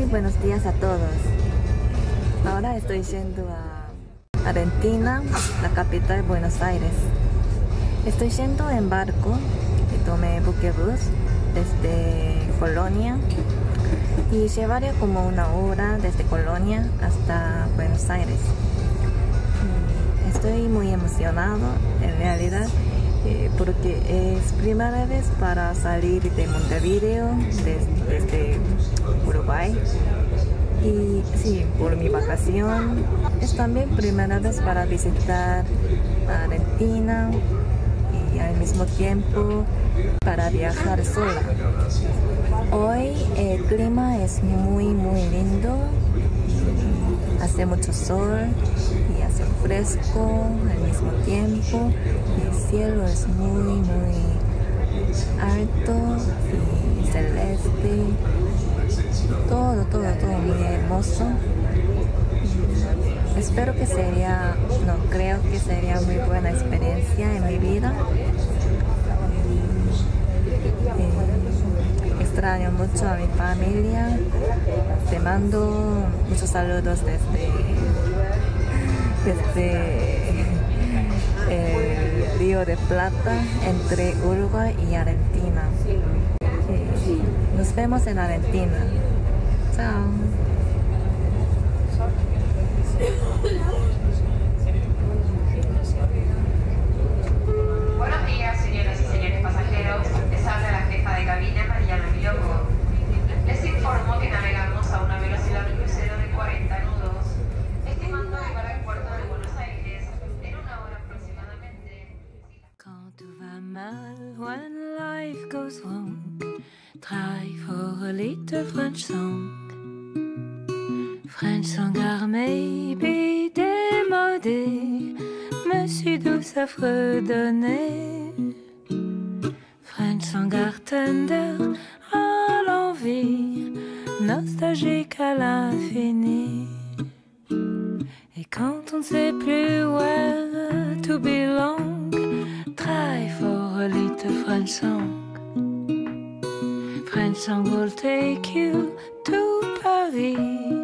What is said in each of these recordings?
buenos días a todos. Ahora estoy yendo a Argentina, la capital de Buenos Aires. Estoy yendo en barco y tomé buquebus desde Colonia y llevaría como una hora desde Colonia hasta Buenos Aires. estoy muy emocionado en realidad eh, porque es primera vez para salir de Montevideo desde, Uruguay. Y sí, por mi vacación. Es también primera vez para visitar Argentina y al mismo tiempo para viajar sola. Hoy el clima es muy muy lindo, hace mucho sol fresco al mismo tiempo el cielo es muy muy alto y celeste, todo todo todo muy hermoso. Espero que sería, no creo que sería muy buena experiencia en mi vida extraño mucho a mi familia. Te mando muchos saludos desde, desde el Río de Plata entre Uruguay y Argentina. Eh, nos vemos en Argentina. Chao. When life goes wrong. Try for a little French song. French song are maybe démodé. Me suis douce à fredonner. French song tender à l'envie. Nostalgique à l'infini. Et quand on ne sait plus where to belong, little French song. French song will take you to Paris,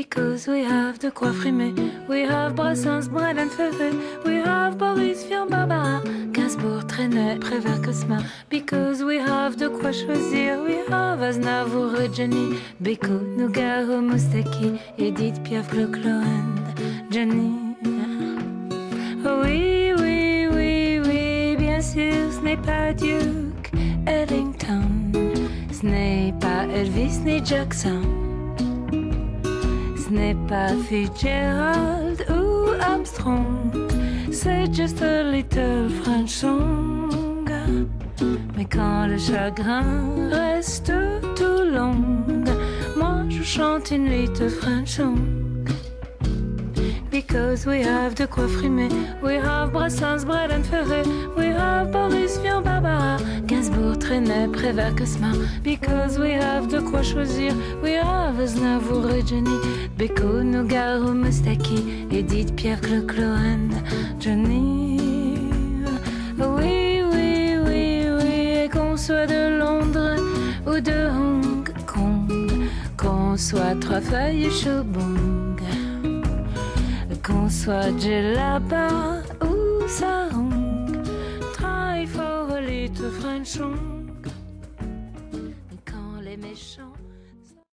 Because we have de quoi frimer, we have Brassens, Brel Ferré, we have Boris Vian, Barbara, Gainsbourg, Trenet, Prévert, Cosma. Because we have de quoi choisir, we have Aznavour, Jenny, Beko, Nougaro, Moustaki, Edith, Piaf, Clochloen, Jenny. Oui, oui, oui, oui, bien sûr, ce n'est pas Duke Ellington, ce n'est pas Elvis ni Jackson. Ce n'est pas Fitzgerald ou Armstrong, c'est juste a little French song. Mais quand le chagrin reste tout long, moi je chante une little French song. Because we have de quoi frimer, we have Brassens, Brel Ferré, we have Boris Vian, Barbara, Gainsbourg, Trenet, Prévert, Cosma. Because we have de quoi choisir, we have Aznavour et Jenny, Beko, Nougaro, Moustaki, Edith, Pierre, Clochloen, Johnny. Oui, oui, oui, oui, et qu'on soit de Londres ou de Hong Kong, qu'on soit trois feuilles Chobong. Qu'on soit Djellaba ou Sarong, try for a little French song.